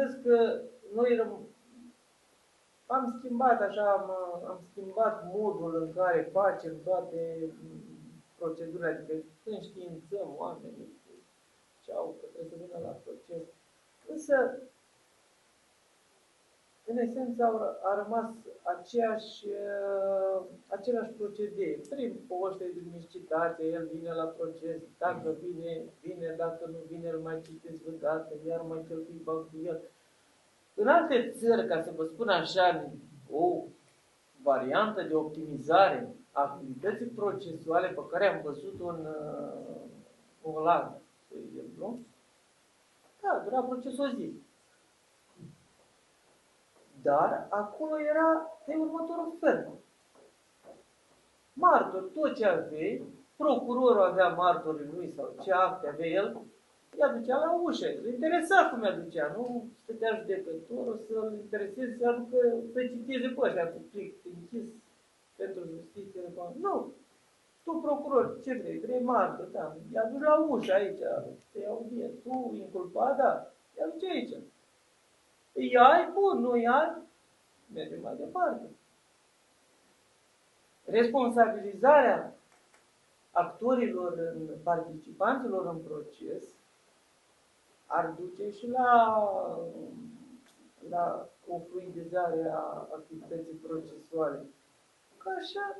gândesc că noi răm- am schimbat așa, am, am schimbat modul în care facem toate mm, procedurile, adică înștiințăm oamenii ce au, că trebuie să vină la proces. Însă, în esență, au, a rămas aceeași, uh, același procedee. Prin poște de licitație, el vine la proces, dacă vine, vine, dacă nu vine, îl mai citesc o dată, iar mai cheltui bani cu el. În alte țări, ca să vă spun așa, o variantă de optimizare a activității procesuale pe care am văzut-o în uh, Olanda, de exemplu, da, dura procesul o zi. Dar acolo era de următorul fel. Martor, tot ce aveai, procurorul avea martorii lui sau ce acte avea el, îi aducea la ușă. Îl interesa cum îi aducea, nu stătea judecătorul să-l intereseze să aducă, să citeze pe ăștia cu plic închis pentru justiție. Nu. Tu, procuror, ce vrei? Vrei martor, da. i aduci la ușă aici, să iau vie. Tu, inculpat, da. i aduci aici. Îi ai, bun, nu îi ai, mergem mai departe. Responsabilizarea actorilor, în, participanților în proces, ar duce și la, la o fluidizare a activității procesuale. Că așa,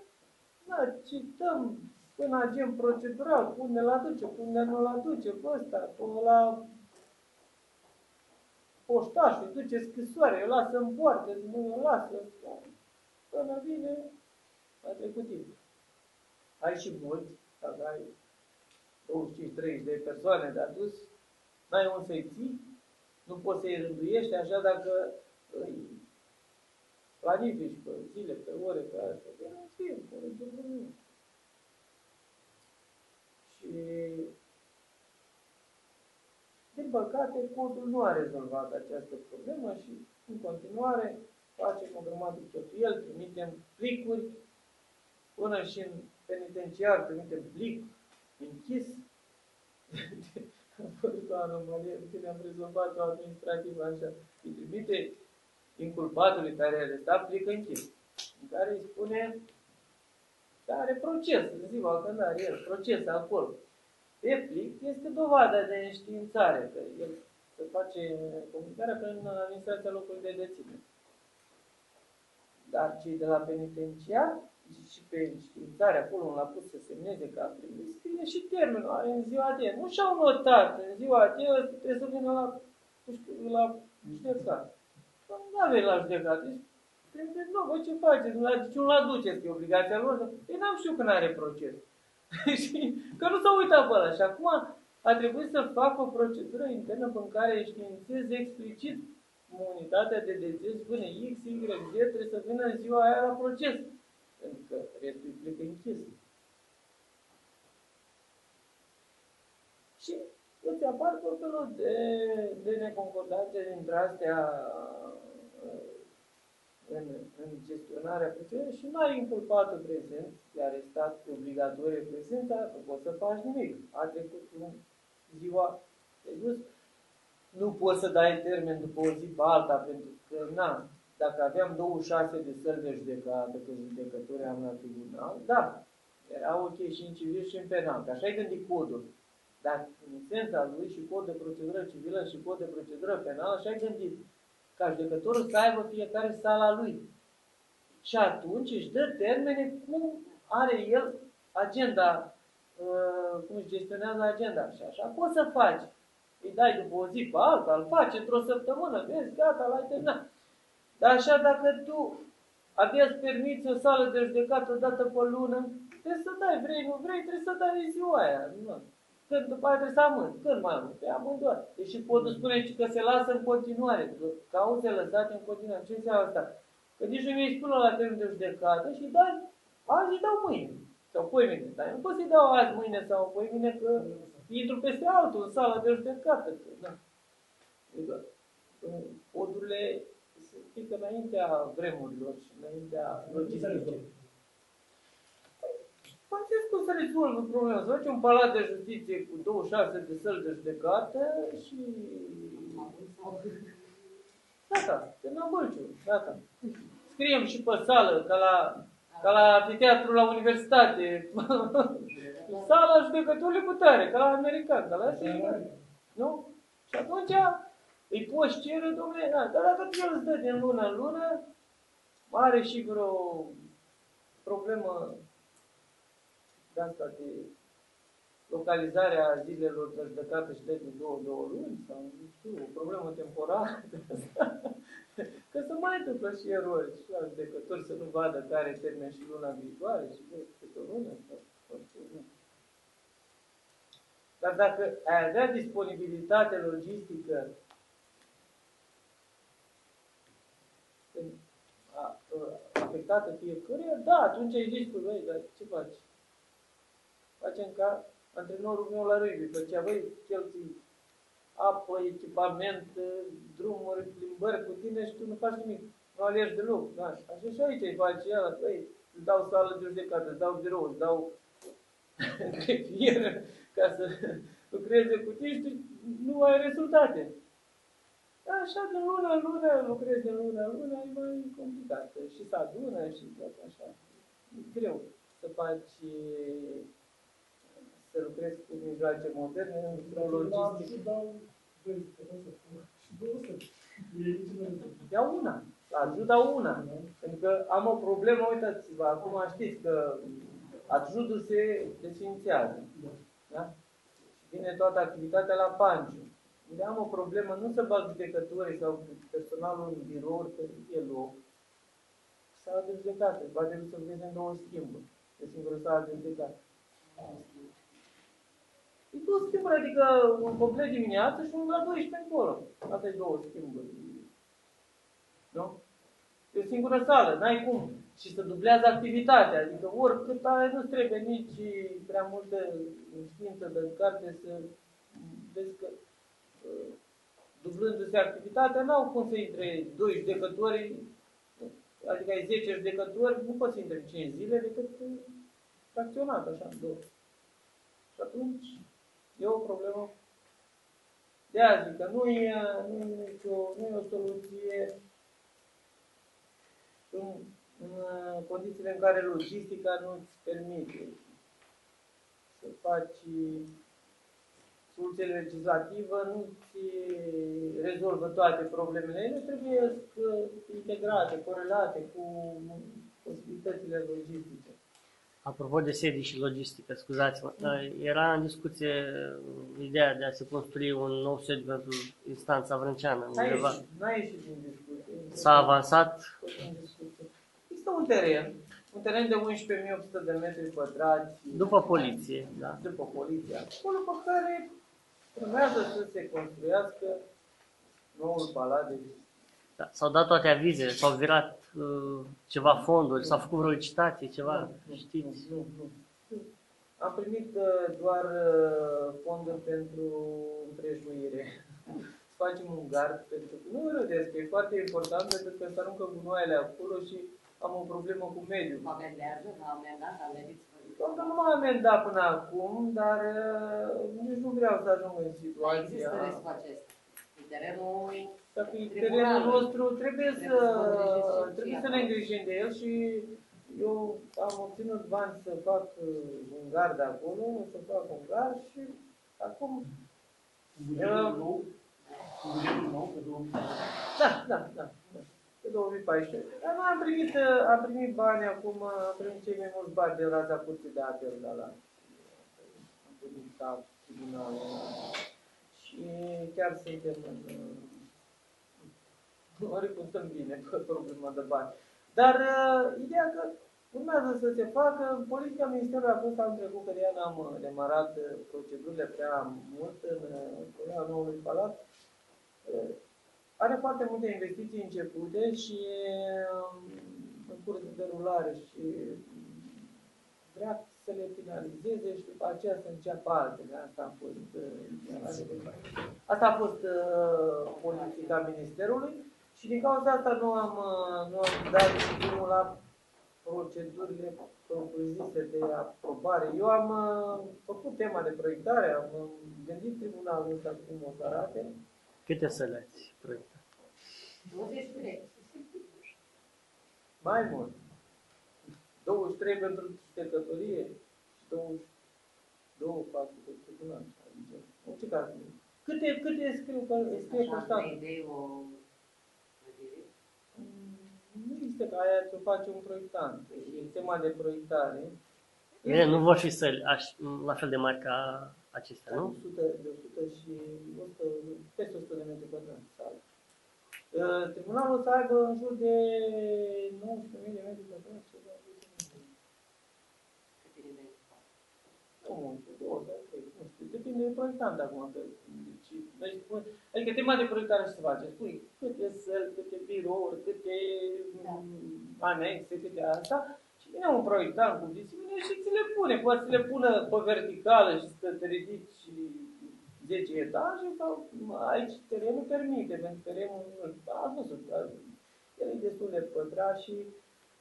da, cităm în agent procedural, unde l aduce, unde nu l aduce, pe ăsta, pe la poștașul, duce scrisoare, îl lasă în poartă, nu îl lasă, până vine, a trecut timp. Ai și mulți, dacă ai 25-30 de persoane de adus, n-ai un să-i ții, nu poți să-i rânduiești, așa dacă îi planifici pe zile, pe ore, pe astea, de nu fie, pe Și din păcate, codul nu a rezolvat această problemă și în continuare facem o grămadă de cheltuieli, trimitem plicuri, până și în penitenciar trimitem plic închis. a fost o anomalie, când am rezolvat-o administrativ așa. Îi trimite inculpatului care a arestat plic închis, în care îi spune că are proces în ziua când are el proces acolo. Replic este dovada de înștiințare, că el se face comunicarea prin administrația locului de deținere. Dar cei de la penitenciar și pe înștiințare, acolo unde a pus să semneze că a primit, scrie și termenul, are în ziua de. Nu și-au notat, în ziua de trebuie să vină la, la judecat. Nu avem la judecat. Deci, trebuie, nu, voi ce faceți? La, ce nu-l aduceți, e obligația lor? Ei n-am știut când are proces. și că nu s-a uitat pe ăla. Și acum a trebuit să facă o procedură internă pe care științez explicit unitatea de deces spune X, Y, Z trebuie să vină în ziua aia la proces. Pentru că restul îi plecă închis. Și îți apar tot felul de, de neconcordanțe dintre astea în, în gestionarea procedurii și nu ai inculpatul prezent, care stat obligatorie prezența, nu poți să faci nimic. A trecut un ziua de dus, nu poți să dai termen după o zi pe alta, pentru că, na, dacă aveam 26 de săli de judecată, că judecători am la tribunal, da, era ok și în civil și în penal, că așa ai gândit codul. Dar în esența lui și cod de procedură civilă și cod de procedură penală, așa ai gândit ca judecătorul să aibă fiecare sala lui. Și atunci își dă termene cum are el agenda, uh, cum își gestionează agenda. Și așa poți să faci. Îi dai după o zi pe alta, îl faci într-o săptămână, vezi, gata, l-ai terminat. Dar așa dacă tu abia îți permiți o sală de judecată o dată pe lună, trebuie să dai, vrei, nu vrei, trebuie să dai ziua aia. Nu. Când după aia trebuie să amân. Când mai amân? Pe amândoi. Deși podul spune că se lasă în continuare. Cauze lăsate în continuare. Ce înseamnă asta? Că nici nu mi-ai spune la termen de judecată și dai, azi îi dau mâine. Sau poi mine. Dar nu pot să-i dau azi, mâine sau poi mine că intru peste altul în sală de judecată. Că, da. Adică, podurile se pică înaintea vremurilor și înaintea logisticii. Faceți cum să rezolvă problema. Să faci un palat de justiție cu 26 de săli de judecată și... Asta, în Năbâlciu, gata. Scriem și pe sală, ca la, ca la teatru la universitate. Sala judecătorile cu tare, ca la american, ca la așa. Nu? Și atunci îi poți cere, domnule, da, dar dacă el îți dă din lună în lună, are și vreo problemă de asta de localizarea zilelor de judecată și de două, două luni sau, nu știu, o problemă temporară. Că să mai întâmplă și erori și la judecători să nu vadă care termen și luna viitoare și de câte o lună sau orice lună. Dar dacă ai avea disponibilitate logistică afectată fiecăruia, da, atunci ai zis, băi, dar ce faci? Facem ca antrenorul meu la rugby, făcea, băi, chelții apă, echipament, drumuri, plimbări cu tine și tu nu faci nimic. Nu alergi deloc. Da? Așa și aici îi faci ea, băi, îți dau sală de judecată, îți dau birou, îți dau grefieră ca să lucreze cu tine și tu nu ai rezultate. Așa, din lună în lună, lucrezi din lună în lună, e mai complicat. Și să adună și tot așa. E greu să faci să lucrezi cu mijloace moderne într-o logistică. Ia una. Ajut dau una. Pentru că am o problemă, uitați-vă, acum știți că adjutul se desfințează. Da? Și vine toată activitatea la panciu. Unde am o problemă, nu să bag judecătorii sau personalul în birouri, că e loc. Sala de judecată, va trebui să vezi în două schimburi. De singură sală de judecată. E două schimburi, adică un complet dimineață și un la 12 încolo. Asta e două schimburi. Nu? E o singură sală, n-ai cum. Și să dublează activitatea, adică oricât ai, nu trebuie nici prea multă știință de carte să vezi că uh, dublându-se activitatea, n-au cum să intre doi judecători, adică ai 10 judecători, nu poți să intre în 5 zile decât fracționat așa în două. Și atunci E o problemă. De aia zic că nu e, nu e, nicio, nu e o soluție în, în condițiile în care logistica nu îți permite să faci soluție legislativă, nu ți rezolvă toate problemele. Ele trebuie integrate, corelate cu posibilitățile logistice. Apropo de sedii și logistică, scuzați-mă, era în discuție ideea de a se construi un nou sediu pentru instanța vrânceană. N-a ieșit, n-a ieșit din discuție. S-a avansat? Există un teren, un teren de 11.800 de metri pătrați. După poliție, da. După poliție, acolo pe care urmează să se construiască noul palat de da. S-au dat toate avize, s-au virat uh, ceva fonduri, s-a făcut vreo licitație, ceva, nu, știți? Nu, nu, nu. Am primit uh, doar uh, fonduri pentru împrejmuire. să facem un gard, pentru că nu râdeți, că e foarte important, pentru că se aruncă gunoaiele acolo și am o problemă cu mediul. Mă amendează, mă amendat, am venit Încă nu m-a amendat până acum, dar uh, nici nu vreau să ajung în situația. Există riscul acesta. Terenul dacă e terenul nostru, trebuie să, trebuie să ne îngrijim de el și eu am obținut bani să fac uh, un gard acolo, să fac un gard și acum... Uh, da, da, da. Pe 2014. Dar noi am primit, uh, am primit bani acum, am primit cei mai mulți bani de raza curții de apel de la am primit ca tribunalul. Și chiar suntem în oricum stăm bine pe problema de bani. Dar uh, ideea că urmează să se facă, politica Ministerului a fost anul trecut, că de ea n-am uh, demarat uh, procedurile prea mult în uh, noului palat. Uh, are foarte multe investiții începute și uh, în curs de derulare și vrea să le finalizeze și după aceea să înceapă altele. Asta a fost, uh, asta a fost uh, politica Ministerului. Și din cauza asta nu am, uh, nu am dat drumul la procedurile propriu-zise de aprobare. Eu am uh, făcut tema de proiectare, am gândit tribunalul ăsta cum o să arate. Câte săli ați proiectat? 23. Mai mult. 23 pentru judecătorie și 22 față de tribunal. Adică, nu știu care. Câte, câte scriu că scrie pe Așa, stat? trei idei, o Nu există ca aia ți-o face un proiectant. E tema de proiectare. Bine, nu vor fi săli aș, la fel de mari ca acestea, De nu? 100, de 100 și 100, peste 100 de metri pătrați. să aibă. Uh, Tribunalul o să aibă în jur de 19.000 de metri pătrați. ceva de genul. Câte idei? Nu mult, două sau trei, nu știu, depinde de proiectant acum. Că, deci, noi spun, adică tema de proiectare ce se face? Spui câte săli, câte birouri, câte Da. mm, anexe, câte asta. Și vine un proiectant cu viziune și ți le pune. Poate să le pună pe verticală și să te ridici 10 etaje sau aici terenul permite, pentru că terenul, ați văzut, el e destul de pătrat și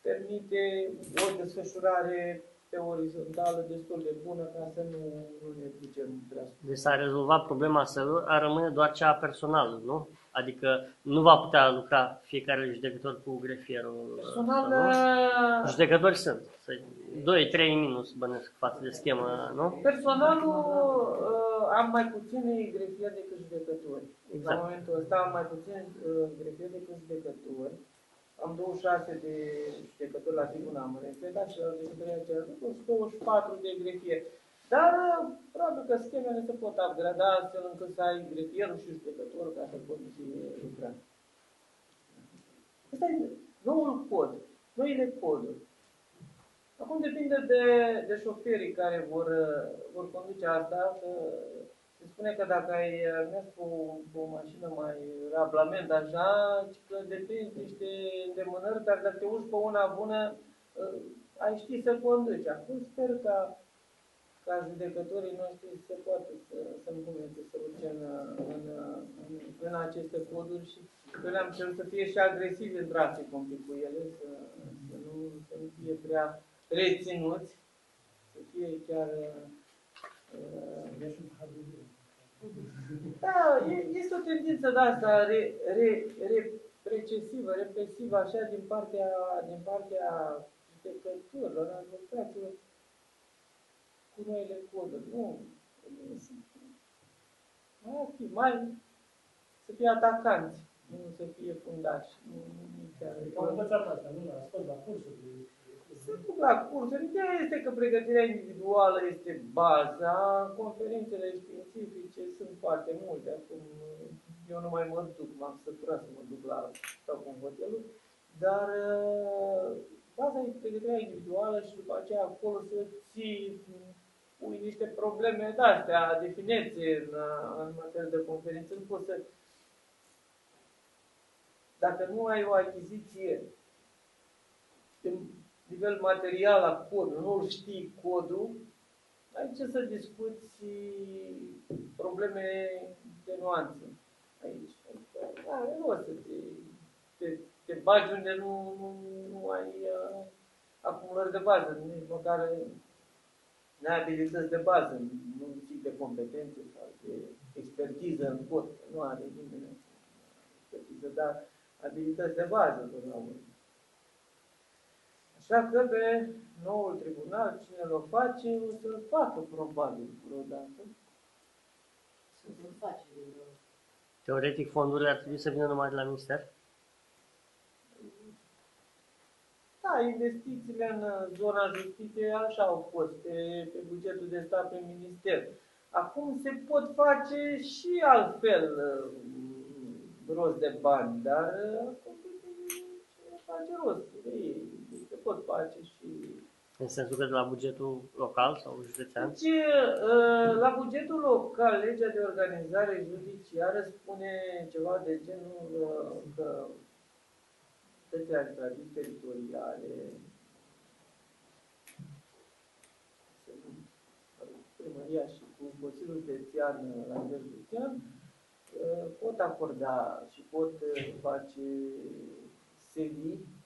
permite o desfășurare pe orizontală destul de bună ca să nu, nu ne ducem prea sus. Deci s-a rezolvat problema sălilor, ar rămâne doar cea personală, nu? Adică nu va putea lucra fiecare judecător cu grefierul. Personal, ăsta, nu? Judecători sunt. 2-3 minus bănesc față de schemă, nu? personalul uh, am mai puțini grefieri decât judecători. Exact. La momentul ăsta am mai puțini uh, grefieri decât judecători. Am 26 de judecători la tribunal, mă refer, dar și la judecătoria cealaltă, și 24 de grefieri. Dar uh, probabil că schemele se pot upgrada astfel încât să ai grefierul și judecătorul ca să poți fie lucrat. Asta e noul cod, noile coduri. Acum depinde de, de șoferii care vor, uh, vor conduce asta. Că se spune că dacă ai uh, mers cu, cu o mașină mai rablament așa, ci că depinde niște îndemânări, dar dacă te urci pe una bună, uh, ai ști să conduci. Acum sper ca, ca judecătorii noștri să poată să, să învățe să urce în, în, în, în aceste coduri și că le-am cerut să fie și agresivi în trafic un pic cu ele, să, să, nu, să nu fie prea reținuți, să fie chiar uh, da, e- este o tendință de asta re, re, represivă, represivă, așa, din partea, din partea judecătorilor, avocaților, cu noile coduri. Nu, nu sunt mai activ, mai să fie atacanți, nu să fie fundași. Nu, nu, nu chiar. Adică am învățat asta, nu? A scos la cursuri. Se duc la cursuri. Ideea este că pregătirea individuală este baza. Conferințele științifice sunt foarte multe. Acum eu nu mai mă duc, m-am săturat să mă duc la sau cu hotelul. Dar uh, baza e pregătirea individuală și după aceea acolo să ții pui niște probleme de astea, de finețe în, în materie de conferință. Nu poți să dacă nu ai o achiziție de nivel material a codului, nu știi codul, ai ce să discuți probleme de nuanță aici. Adică, are rost să te, te, te bagi unde nu, nu, nu ai uh, acumulări de bază, nici măcar n-ai abilități de bază, nu zic de competențe sau de expertiză în cod, nu are nimeni expertiză, dar abilități de bază până la urmă. Așa că pe noul tribunal, cine l-o face, o să facă probabil vreodată. Să se face din vreo Teoretic, fondurile ar trebui să vină numai de la minister. Da, investițiile în zona justiției așa au fost pe, pe bugetul de stat pe minister. Acum se pot face și altfel uh, rost de bani, dar uh, acum depinde cine face rost de ei. Se pot face și În sensul că de la bugetul local sau județean. Deci, uh, la bugetul local, legea de organizare judiciară spune ceva de genul uh, că toate administrații teritoriale, primăria și cu Consiliul Județean la nivel județean, uh, pot acorda și pot uh, face sedii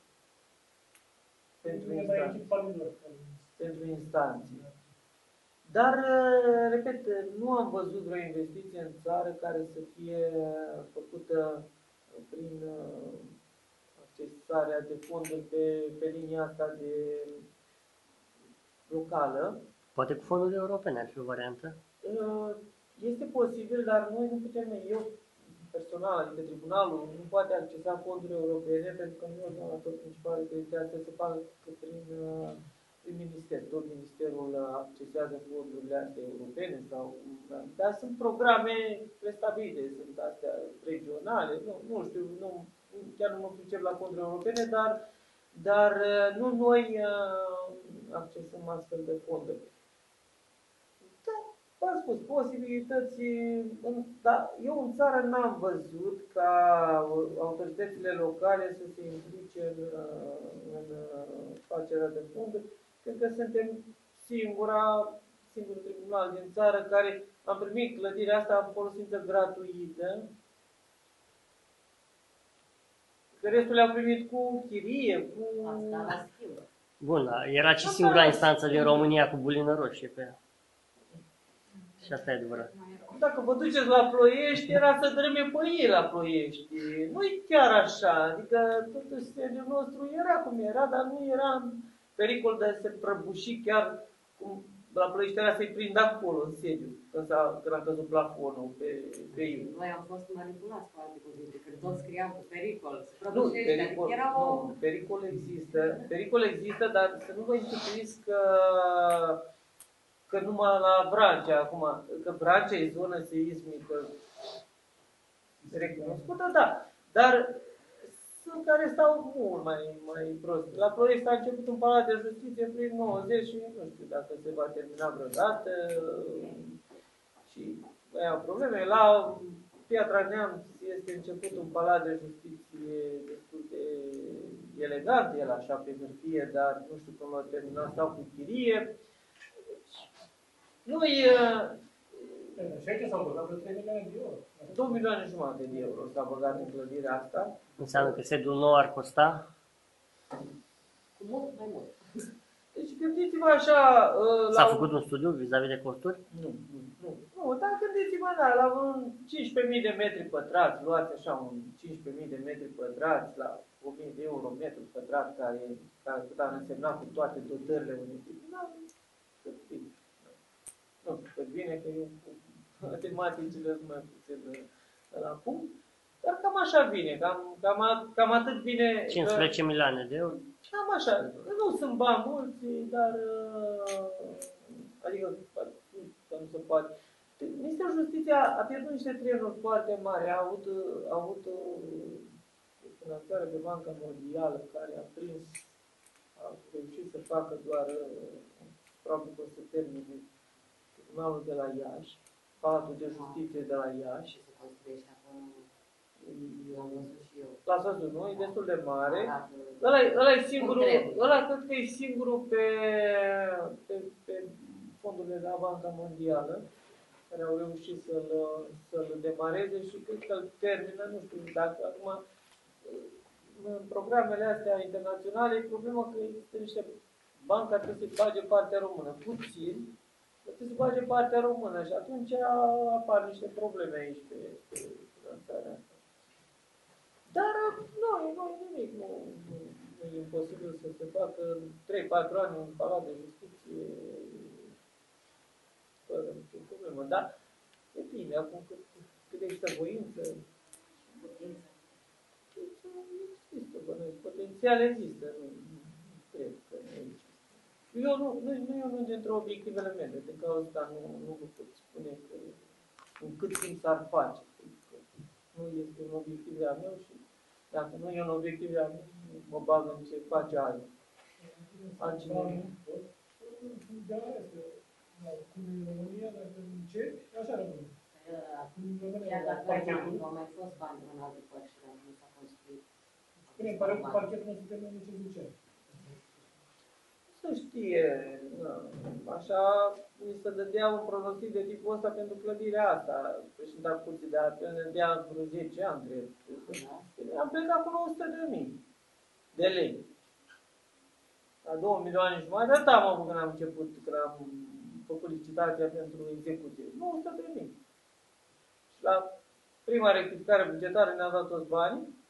pentru Pentru mai instanțe echipamentelor. pentru instanțe. Dar, uh, repet, nu am văzut vreo investiție în țară care să fie făcută prin uh, rambursarea de fonduri pe, pe linia asta de locală. Poate cu fonduri europene ar fi o variantă. Uh, Este posibil, dar noi nu putem, eu personal, adică tribunalul, nu poate accesa fonduri europene pentru că nu e ordonator principal, că asta se facă prin, uh, prin minister. Tot ministerul uh, accesează fondurile astea europene sau dar sunt programe prestabilite, sunt astea regionale, nu, nu știu, nu, chiar nu mă pricep la fonduri europene, dar, dar uh, nu noi uh, accesăm astfel de fonduri. Da, v-am spus, posibilități, în, da, eu în țară n-am văzut ca autoritățile locale să se implice în, uh, în uh, facerea de fonduri. Cred că suntem singura, singurul tribunal din țară care am primit clădirea asta în folosință gratuită. Că restul le-au primit cu chirie, cu... Asta la schimb. Bun, da. Era și singura instanță din România cu bulină roșie pe ea. Și asta e adevărat. Dacă vă duceți la Ploiești, era să drăme pe ei la Ploiești. nu e chiar așa. Adică totuși sediul nostru era cum era, dar nu era în pericol de a se prăbuși chiar cum la Ploiești era să-i prind acolo în sediu, când, s-a, când a căzut plafonul pe, pe ei. Noi am fost manipulați cu alte cuvinte, când toți scriam cu pericol, se Nu, prăbușește, pericol, adică era o... nu, pericol există, pericol există, dar să nu vă închipuiți că, că numai la Vrancea acum, că Vrancea e zonă seismică recunoscută, da, dar sunt care stau mult mai, mai prost. La proiect a început un palat de justiție prin 90 și nu știu dacă se va termina vreodată și mai au probleme. La Piatra Neamț este început un palat de justiție destul de elegant, el așa pe hârtie, dar nu știu cum l-a terminat, sau cu chirie. Nu e... Și aici s-au băgat vreo 3 milioane de euro. 2 milioane jumate de euro s-a băgat în clădirea asta. Înseamnă că sediul nou ar costa Cu mult mai mult. Deci gândiți-vă așa... uh, S-a la făcut un studiu vis-a-vis de costuri? Nu, nu, nu. Nu, dar gândiți-vă, da, la un 15.000 de metri pătrați, luați așa un 15.000 de metri pătrați la 1.000 de euro metru pătrat, care, care cât ar însemna cu toate dotările unui tip. Da, cât bine. Nu, cât bine că eu cu matematicile sunt mai puțin uh, la punct. Dar cam așa vine, cam, cam, a- cam atât vine. că- 15 milioane de euro? Cam așa. Nu sunt bani mulți, dar... uh, Adică, că nu se poate. Ministerul Justiției a a pierdut niște trenuri foarte mari. A avut, uh, a avut uh, finanțare pe Banca Mondială, care a prins, a reușit să facă doar, uh, probabil că o să termine tribunalul de la Iași, Palatul de Justiție de la Iași. Și se construiește acolo, l-am văzut și eu. L-ați văzut, nu? E destul de mare. Arată, Ăla, e- ăla e singurul, trebuie. ăla cred că e singurul pe, pe, pe fondurile de la Banca Mondială care au reușit să-l, să-l demareze și cred că îl termină, nu știu dacă acum în programele astea internaționale e problema că există niște banca trebuie să-i bage partea română, puțin, dar trebuie să bage partea română și atunci apar niște probleme aici pe, pe finanțarea asta. Dar nu, nu e nimic, nu, nu, nu e imposibil să se facă în 3-4 ani un palat de justiție fără nicio problemă. Dar depinde, acum cât, cât există voință, putință. există, bănuiesc, potențial există, nu, nu cred că nu există. Eu nu, nu, nu e unul dintre obiectivele mele, din cauza asta nu, nu vă pot spune că în cât timp s-ar face. pentru că Nu este un obiectiv de-a meu și dacă nu e un obiectiv de-a meu, nu mă bag în ce face altul. Altcineva. Ideea este, da, cum e în România, dacă încerci, așa rămâne. Uh, Cum rămâne Chiar la dacă parchetul. au mai fost bani în alte părți, dar nu s-a construit. Bine, îmi pare că parchetul nu se termină nici în 10 ani. Să știe, na, așa mi se dădea un pronostic de tipul ăsta pentru clădirea asta. Președinta curții de apel ne dea vreo 10 ani, cred. Da? Am plecat cu 900 de mii de lei. La 2 milioane și jumătate, atât am avut când am început, când am făcut licitația pentru execuție. 900 de mii. Și la prima rectificare bugetară ne-a dat toți banii